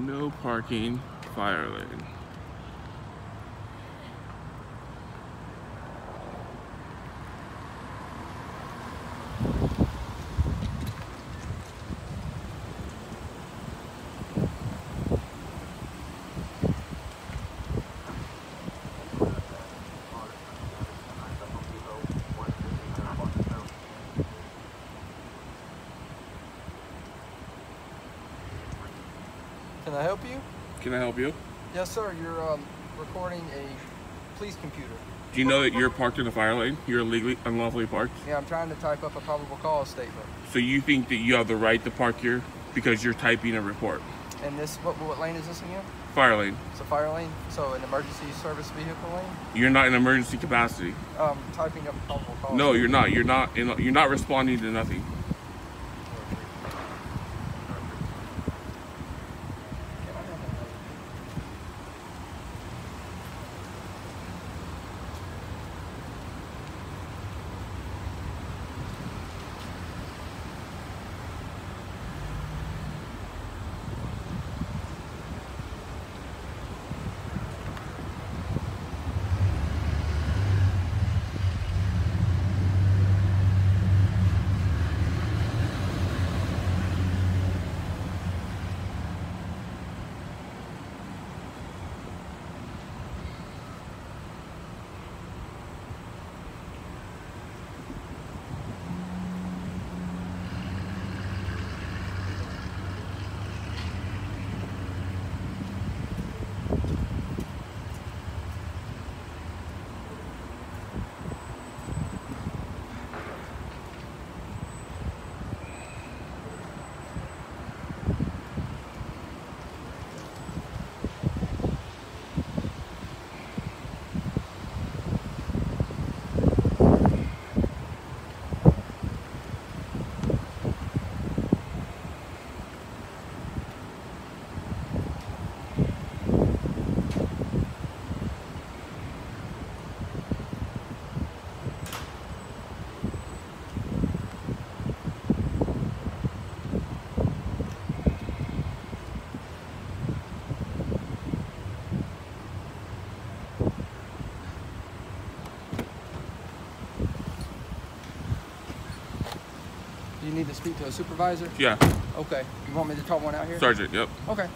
No parking, fire lane. Can I help you? Can I help you? Yes, sir. You're um, recording a police computer. Do you know that you're parked in the fire lane? You're illegally, unlawfully parked? Yeah, I'm trying to type up a probable cause statement. So you think that you have the right to park here because you're typing a report? And this, what, what lane is this again? Fire lane. It's a fire lane, so an emergency service vehicle lane. You're not in emergency capacity. Um, typing up a probable cause. No, you're not. You're not. In, you're not responding to nothing. Speak to a supervisor? Yeah, Okay. You want me to talk one out here? Sergeant. Yep. Okay.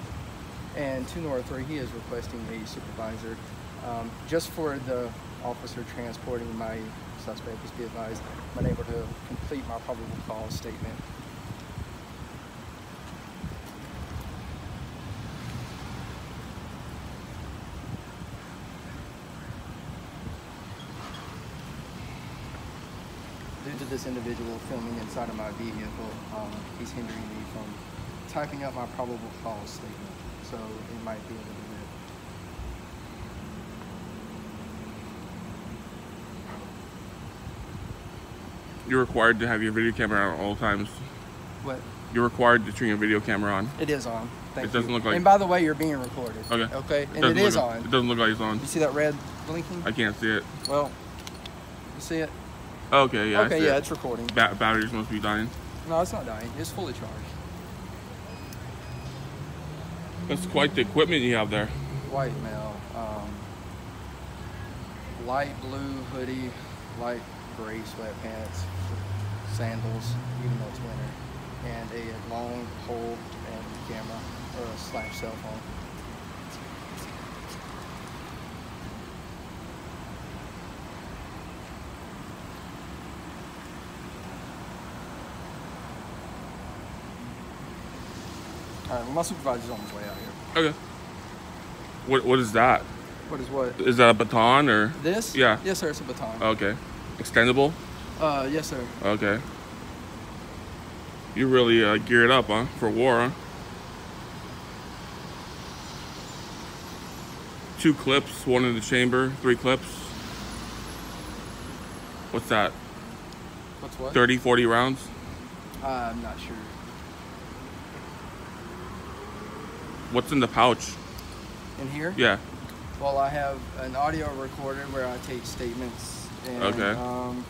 And two Nora three, he is requesting a supervisor, um, just for the officer transporting my suspect. Just be advised, I'm unable to complete my probable cause statement. Due to this individual filming inside of my vehicle, um, he's hindering me from typing up my probable cause statement. So it might be a little bit. You're required to have your video camera on at all times. What? You're required to turn your video camera on. It is on. Thank It doesn't you. look like- And by the way, you're being recorded. Okay. Okay. And it is look, on. It doesn't look like it's on. You see that red blinking? I can't see it. Well, you see it? Okay. Yeah. Okay. Yeah, it. it's recording. Ba- batteries must be dying. No, it's not dying. It's fully charged. That's quite the equipment you have there. White male. Um, light blue hoodie, light gray sweatpants, sandals, even though it's winter, and a long pole and camera or a slash cell phone. All right, well, my supervisor's on his way out here. Okay. What What is that? What is what? Is that a baton or? This? Yeah. Yes, sir. It's a baton. Okay. Extendable. Uh, yes, sir. Okay. You really uh, geared up, huh? For war, huh? Two clips, one in the chamber, three clips. What's that? What's what? 30, 40 rounds? Uh, I'm not sure. What's in the pouch? In here? Yeah. Well, I have an audio recorder where I take statements and Okay. um,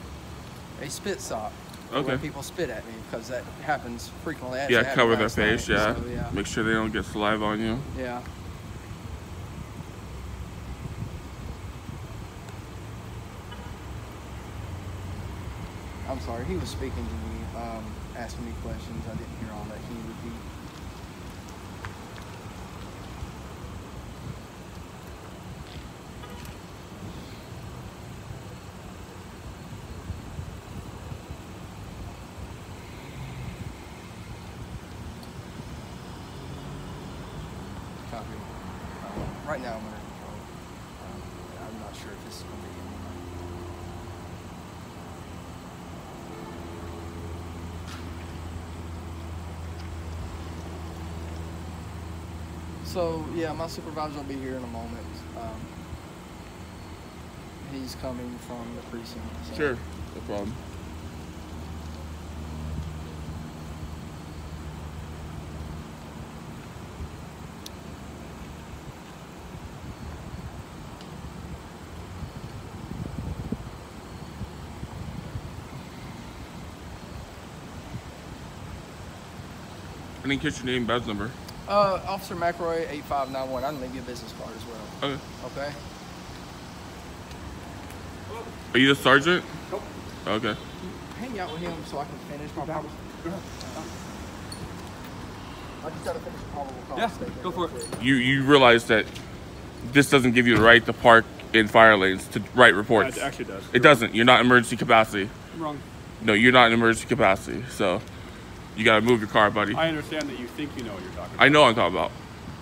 a spit sock. for when people spit at me because that happens frequently. Yeah, cover their last night, face. Yeah. so, yeah. Make sure they don't get saliva on you. Yeah. I'm sorry. He was speaking to me, um, asking me questions. I didn't hear all that he repeat. Copy. Um, right now I'm under control. Um, I'm not sure if this is going to be So yeah, my supervisor will be here in a moment. Um, he's coming from the precinct. So. Sure. No problem. I didn't catch your name, badge number. Uh, Officer McElroy, eight five nine one. I can leave you a business card as well. Okay. Okay. Are you the sergeant? Nope. Okay. Hang out with him so I can finish my probable. I just gotta finish the probable cause Yeah, go for it. You you realize that this doesn't give you the right to park in fire lanes to write reports. It actually does. It doesn't. You're not in emergency capacity. I'm wrong. No, you're not in emergency capacity. So you gotta move your car, buddy. I understand that you think you know what you're talking about. I know what I'm talking about.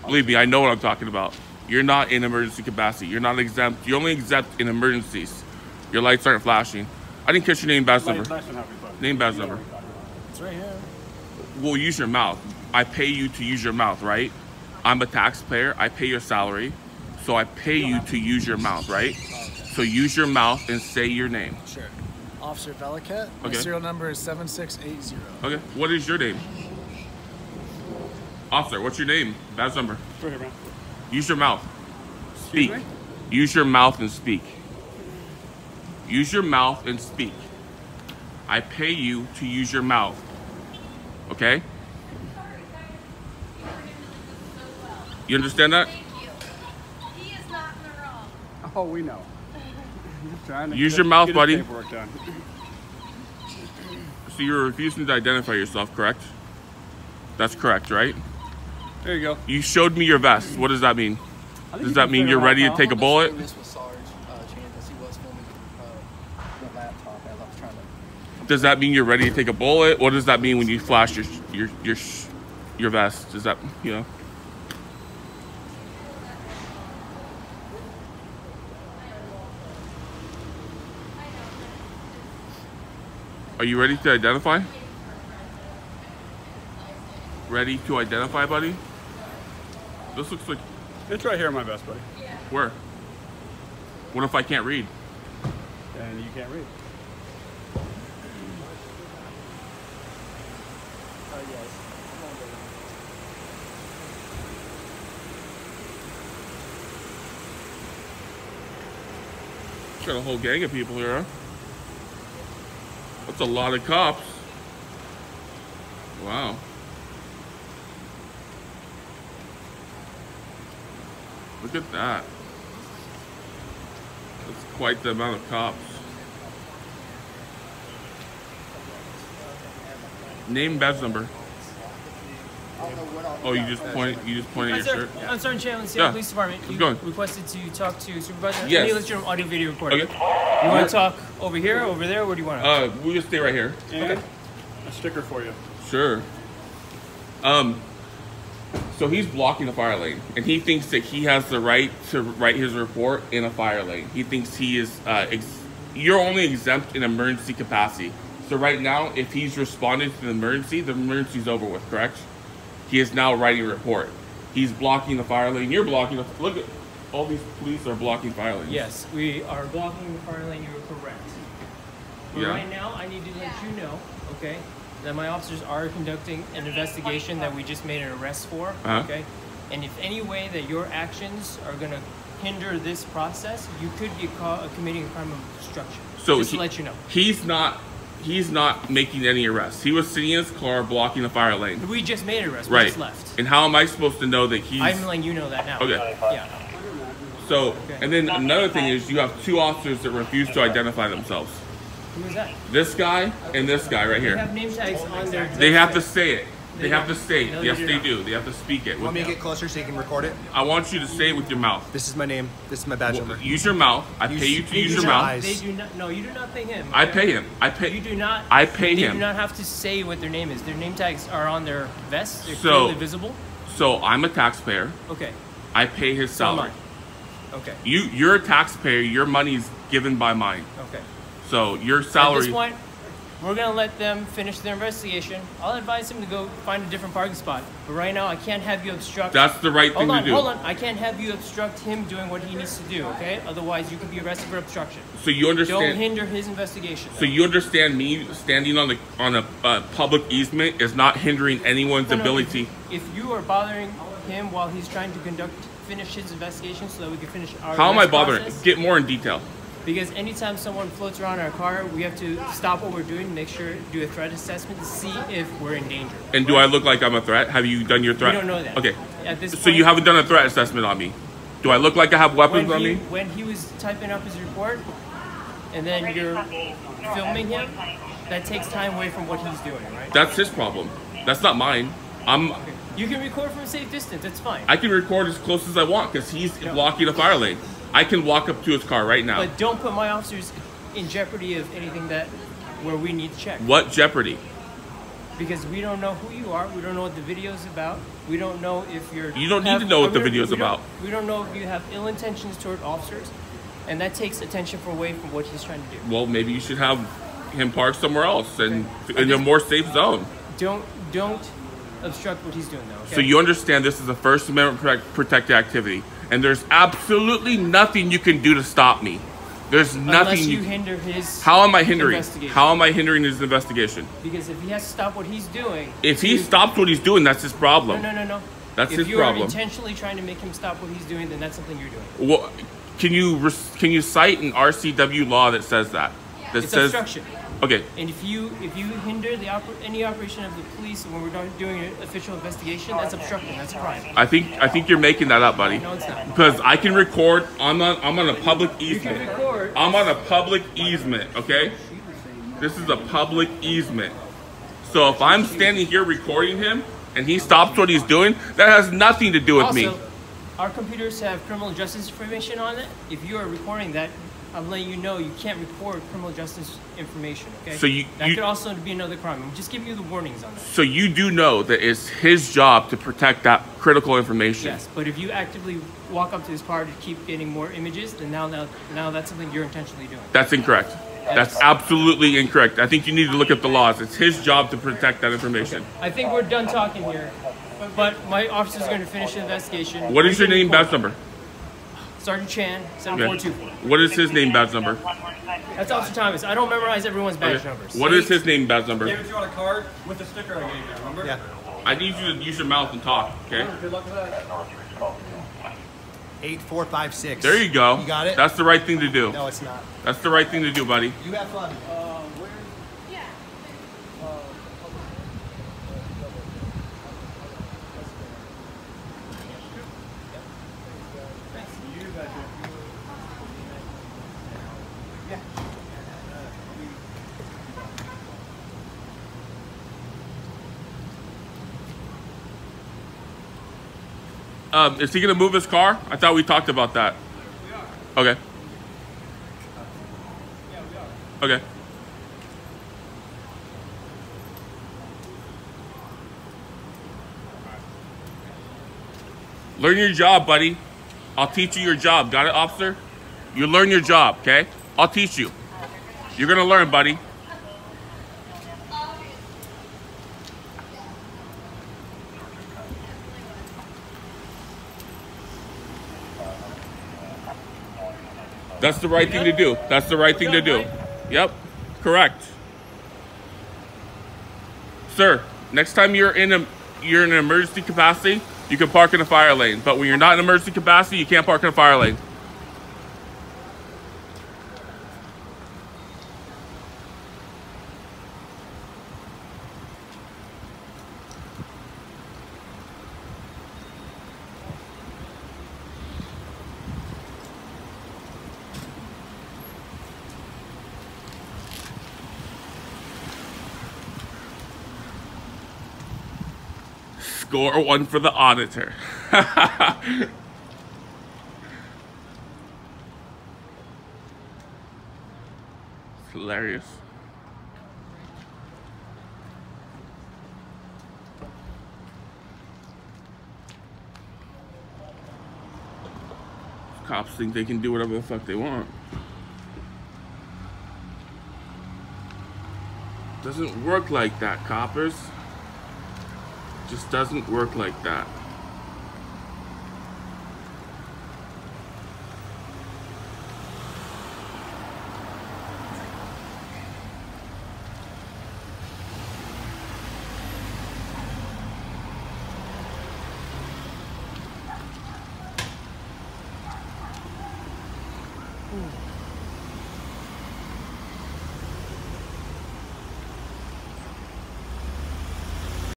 Believe me, I know what I'm talking about. You're not in emergency capacity. You're not exempt. You're only exempt in emergencies. Your lights aren't flashing. I didn't catch your name, badge number. lights don't have your button. Name, badge number. what you're talking about. It's right here. Well, use your mouth. I pay you to use your mouth, right? I'm a taxpayer. I pay your salary. So I pay you to use your mouth, right? So use your mouth and say your name. Sure. Officer Velloquette. My Okay. serial number is 7680. Okay. What is your name? Officer, what's your name? Badge number. Right here, man. Use your mouth. Speak. Use your mouth and speak. Use your mouth and speak. I pay you to use your mouth. Okay? You understand that? Thank you. He is not in the wrong. Oh, we know. Just trying to Use your mouth, buddy. paperwork. So you're refusing to identify yourself, correct? That's correct, right? There you go. You showed me your vest. What does that mean? Does that mean you're ready to take a I'm gonna bullet? This with Sarge uh, Chan he was filming uh, the laptop I was trying to. Does that mean you're ready to take a bullet? What does that mean when you flash your your your your vest? Does that you know? Are you ready to identify? Ready to identify, buddy? This looks like It's right here my best, buddy. where? What if I can't read? And you can't read. Oh, yes. Come on, baby. Got a whole gang of people here, huh? That's a lot of cops. Wow. Look at that. That's quite the amount of cops. Name badge number. I don't know what all Oh, you just first, point. You just pointed your sir. shirt. I'm Sergeant Chandler, Seattle Yeah. Police Department. How's it You going? requested to talk to supervisor. Yes. Any electronic audio video recording. Okay. You want to talk over here, over there? Where do you want to? Uh, we'll just stay right here. And a sticker for you. Sure. Um. So he's blocking the fire lane, and he thinks that he has the right to write his report in a fire lane. He thinks he is. Uh, ex- you're only exempt in emergency capacity. So right now, if he's responded to the emergency, the emergency's over with. Correct? He is now writing a report. He's blocking the fire lane. You're blocking the. Look at all these police are blocking fire lanes. yes, we are blocking the fire lane. You are correct. But Yeah. right now, I need to let you know, okay, that my officers are conducting an investigation that we just made an arrest for. Uh-huh. Okay, and if any way that your actions are going to hinder this process, you could be caught committing a crime of obstruction. So just he- to let you know. He's not he's not making any arrests. He was sitting in his car blocking the fire lane. We just made an arrest. We Right. just left. And how am I supposed to know that he's I'm letting you know that now. Okay. Yeah. so? And then another thing is you have two officers that refuse to identify themselves. Who is that? This guy and this guy right here. They have name tags on their. They have to say it. They They have to don't. say it. No, Yes, they do they not. do. They have to speak it. Want me to get closer so you can record it? I want you to say it with your mouth. This is my name. This is my badge number. Use your mouth. I Use- pay you to use use your your mouth. eyes. They do not. No, you do not pay him. I pay him. I pay. You do not. I pay they him. do not have to say what their name is. Their name tags are on their vests. They're So- clearly visible. So I'm a taxpayer. Okay. I pay his salary. I. Okay. You you're a taxpayer. Your money's given by mine. Okay. So your At salary. this point, we're gonna let them finish their investigation. I'll advise him to go find a different parking spot. But right now, I can't have you obstruct. That's the right thing hold on, to do. hold on. I can't have you obstruct him doing what he needs to do. Okay? Otherwise, you could be arrested for obstruction. So you understand? Don't hinder his investigation. So you understand me standing on the on a uh, public easement is not hindering anyone's No, no, ability. If, if you are bothering him while he's trying to conduct finish his investigation, so that we can finish our How am I bothering? process, Get more in detail. Because anytime someone floats around our car, we have to stop what we're doing, make sure do a threat assessment to see if we're in danger. And do I look like I'm a threat? Have you done your threat? We threat? don't know that. Okay. At this So point, you haven't done a threat assessment on me. Do I look like I have when weapons on me? when he was typing up his report, and then you're filming him, that takes time away from what he's doing, right? That's his problem. That's not mine. I'm. Okay. You can record from a safe distance. That's fine. I can record as close as I want because he's No. blocking a fire lane. I can walk up to his car right now. But don't put my officers in jeopardy of anything that where we need to check. What jeopardy? Because we don't know who you are. We don't know what the video's about. We don't know if you're. You don't need to know what the video's we about. We don't know if you have ill intentions toward officers, and that takes attention from away from what he's trying to do. Well, maybe you should have him park somewhere else and Okay. in a more safe zone. Don't don't obstruct what he's doing though. Okay? So you understand this is a First Amendment protected activity, and there's absolutely nothing you can do to stop me. There's unless nothing you you. hinder his. How am I hindering? How am I hindering his investigation? Because if he has to stop what he's doing. If he you- stops what he's doing, that's his problem. no, no, no. No. That's if his you're intentionally trying to make him stop what he's doing, then that's something you're doing. Well, can you can you cite an RCW law that says that? That It's says obstruction. okay. And if you if you hinder the oper- any operation of the police when we're do- doing an official investigation, that's obstruction. That's a crime. I think I think you're making that up, buddy. No, it's not. Because I can record. I'm on I'm on a public easement. You can record. I'm on a public easement, okay? This is a public easement. So if I'm standing here recording him and he stops what he's doing, that has nothing to do with also, me. our computers have criminal justice information on it. If you are recording that, I'm letting you know you can't record criminal justice information. Okay. So you- that you- could also be another crime. I'm just giving you the warnings on that. So you do know that it's his job to protect that critical information. Yes, but if you actively walk up to his car to keep getting more images, then now now now that's something you're intentionally doing. That's incorrect. That's absolutely incorrect. I think you need to look at the laws. It's his job to protect that information. I think we're done talking here. But my officer's going to finish the investigation. What is your name, badge number? Sergeant Chan, Okay. 7424. What is his name, badge number? That's Officer Thomas. I don't memorize everyone's badge Okay. numbers. What is his name, badge Gave number? it to you on a card with the sticker I gave you, remember? Yeah. I need you to use your mouth and talk, okay? Oh, good luck with that. Eight four five six. There you go. You got it. That's the right thing to do. no, it's not. That's the right thing to do, buddy. You have fun. Uh, yeah. Uh, Um, is he gonna move his car? I thought we talked about that. Okay. Okay. Learn your job, buddy. I'll teach you your job. Got it, officer? You learn your job, okay? I'll teach you. You're gonna learn, buddy. That's the right thing to do. That's the right thing to do. Yep, correct. Sir, next time you're in a you're in an emergency capacity, you can park in a fire lane. But when you're not in emergency capacity, you can't park in a fire lane. Score one for the auditor. hilarious. Cops think they can do whatever the fuck they want. Doesn't work like that, coppers. It just doesn't work like that.